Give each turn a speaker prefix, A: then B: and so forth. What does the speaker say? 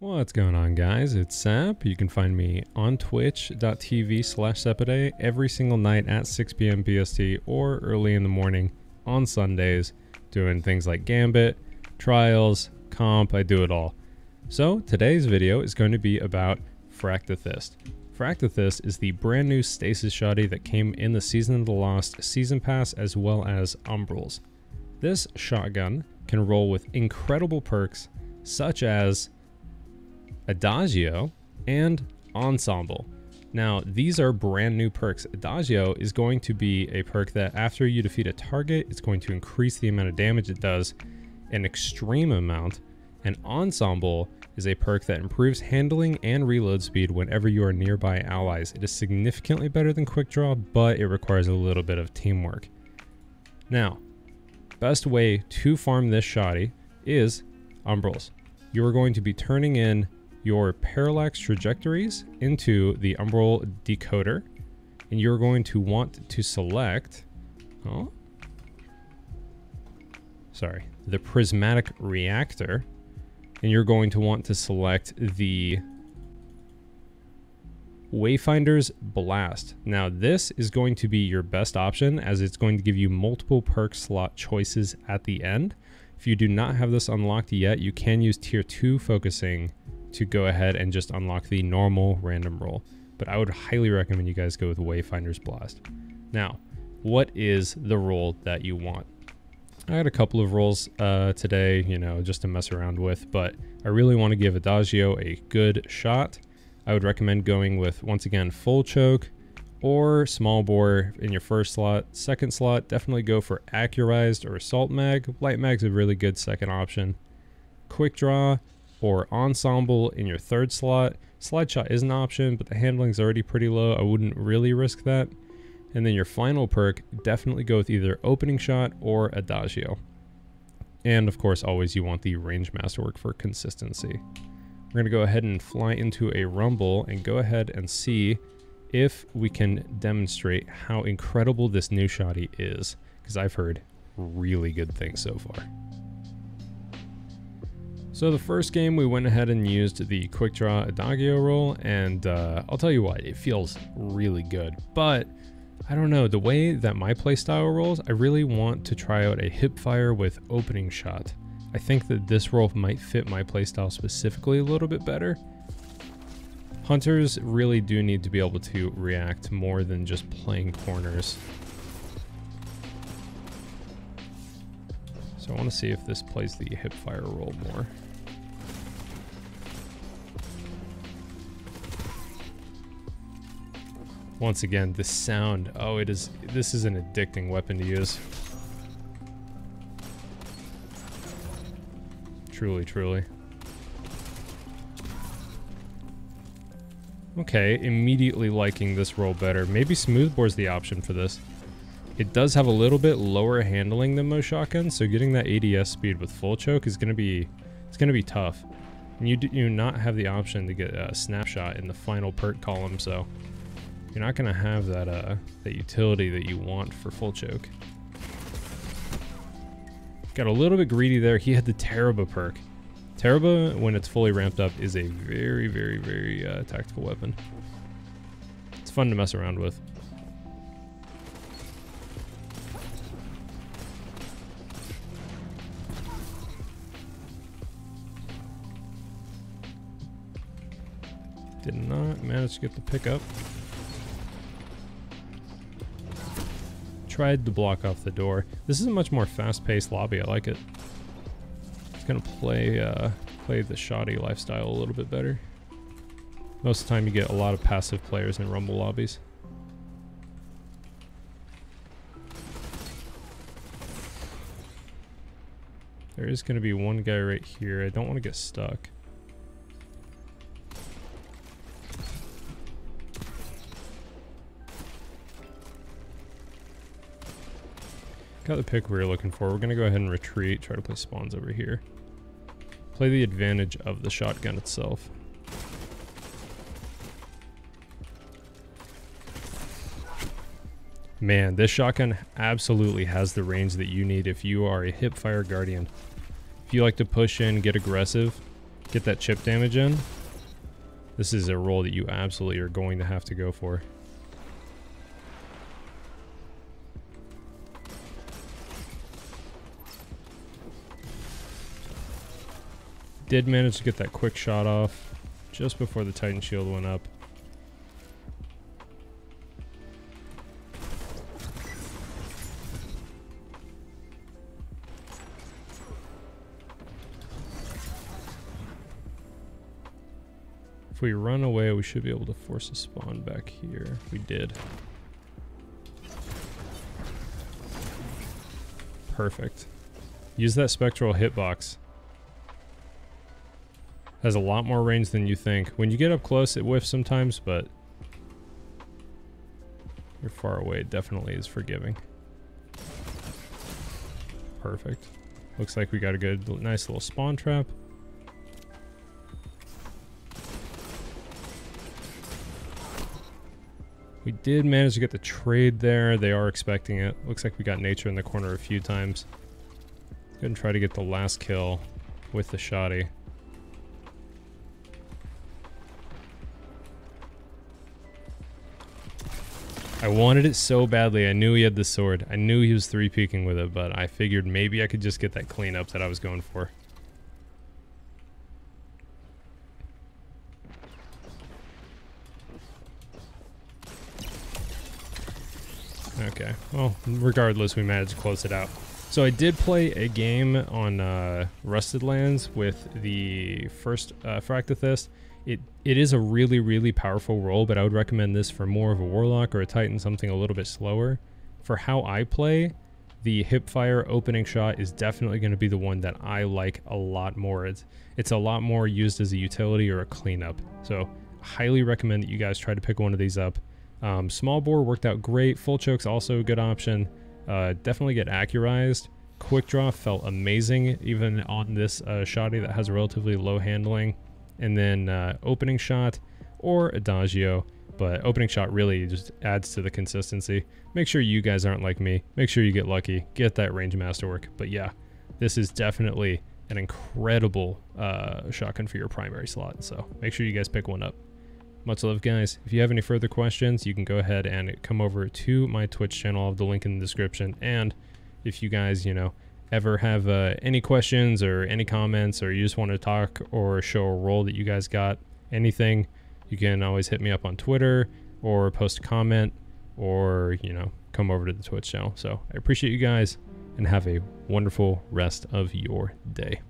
A: What's going on guys? It's Sep. You can find me on twitch.tv slash Separer every single night at 6pm PST or early in the morning on Sundays doing things like Gambit, Trials, Comp, I do it all. So today's video is going to be about Fractethyst. Fractethyst is the brand new stasis shoddy that came in the Season of the Lost Season Pass as well as Umbrals. This shotgun can roll with incredible perks such as Adagio, and Ensemble. Now, these are brand new perks. Adagio is going to be a perk that after you defeat a target, it's going to increase the amount of damage it does an extreme amount. And Ensemble is a perk that improves handling and reload speed whenever you are nearby allies. It is significantly better than Quick Draw, but it requires a little bit of teamwork. Now, best way to farm this shoddy is Umbrals. You are going to be turning in your parallax trajectories into the umbral decoder and you're going to want to select oh sorry the prismatic reactor and you're going to want to select the Wayfinder's Blast. Now this is going to be your best option as it's going to give you multiple perk slot choices at the end. If you do not have this unlocked yet, you can use tier 2 focusing to go ahead and just unlock the normal random roll. But I would highly recommend you guys go with Wayfinder's Blast. Now, what is the roll that you want? I had a couple of rolls uh, today, you know, just to mess around with, but I really want to give Adagio a good shot. I would recommend going with, once again, full choke or small bore in your first slot. Second slot, definitely go for accurized or assault mag. Light mag's a really good second option. Quick draw, or ensemble in your third slot. Slide shot is an option, but the handling's already pretty low. I wouldn't really risk that. And then your final perk, definitely go with either opening shot or adagio. And of course, always you want the range masterwork for consistency. We're gonna go ahead and fly into a rumble and go ahead and see if we can demonstrate how incredible this new shoddy is, because I've heard really good things so far. So the first game we went ahead and used the quick draw Adagio roll and uh, I'll tell you what, it feels really good. But I don't know, the way that my playstyle rolls, I really want to try out a hip fire with opening shot. I think that this roll might fit my playstyle specifically a little bit better. Hunters really do need to be able to react more than just playing corners. So I want to see if this plays the hip fire roll more. Once again, the sound. Oh, it is. This is an addicting weapon to use. Truly, truly. Okay, immediately liking this roll better. Maybe smoothbore's the option for this. It does have a little bit lower handling than most shotguns, so getting that ADS speed with full choke is to be it's to be tough. And you do not have the option to get a snapshot in the final perk column, so you're not going to have that, uh, that utility that you want for full choke. Got a little bit greedy there. He had the Tarrabah perk. Tarrabah, when it's fully ramped up, is a very, very, very uh, tactical weapon. It's fun to mess around with. Did not manage to get the pickup. Tried to block off the door. This is a much more fast-paced lobby. I like it. It's gonna play uh, play the shoddy lifestyle a little bit better. Most of the time you get a lot of passive players in rumble lobbies. There is going to be one guy right here. I don't want to get stuck. Got the pick we were looking for. We're going to go ahead and retreat, try to play spawns over here. Play the advantage of the shotgun itself. Man, this shotgun absolutely has the range that you need if you are a hipfire guardian. If you like to push in, get aggressive, get that chip damage in, this is a roll that you absolutely are going to have to go for. Did manage to get that quick shot off just before the Titan shield went up. If we run away, we should be able to force a spawn back here. We did. Perfect. Use that spectral hitbox. Has a lot more range than you think. When you get up close, it whiffs sometimes, but you're far away, it definitely is forgiving. Perfect. Looks like we got a good, nice little spawn trap. We did manage to get the trade there. They are expecting it. Looks like we got nature in the corner a few times. Go and try to get the last kill with the shoddy. I wanted it so badly. I knew he had the sword. I knew he was three peeking with it, but I figured maybe I could just get that cleanup that I was going for. Okay. Well, regardless, we managed to close it out. So I did play a game on uh, Rusted Lands with the first uh, Fractethyst. It it is a really really powerful role, but I would recommend this for more of a Warlock or a Titan, something a little bit slower. For how I play, the hipfire opening shot is definitely going to be the one that I like a lot more. It's it's a lot more used as a utility or a cleanup. So highly recommend that you guys try to pick one of these up. Um, small bore worked out great. Full choke's also a good option. Uh, definitely get accurized. Quick draw felt amazing, even on this uh, shoddy that has relatively low handling. And then uh, opening shot or adagio, but opening shot really just adds to the consistency. Make sure you guys aren't like me. Make sure you get lucky. Get that range masterwork. But yeah, this is definitely an incredible uh, shotgun for your primary slot. So make sure you guys pick one up. Much love, guys. If you have any further questions, you can go ahead and come over to my Twitch channel. I'll have the link in the description. And if you guys, you know, ever have uh, any questions or any comments, or you just want to talk or show a role that you guys got, anything, you can always hit me up on Twitter or post a comment or, you know, come over to the Twitch channel. So I appreciate you guys and have a wonderful rest of your day.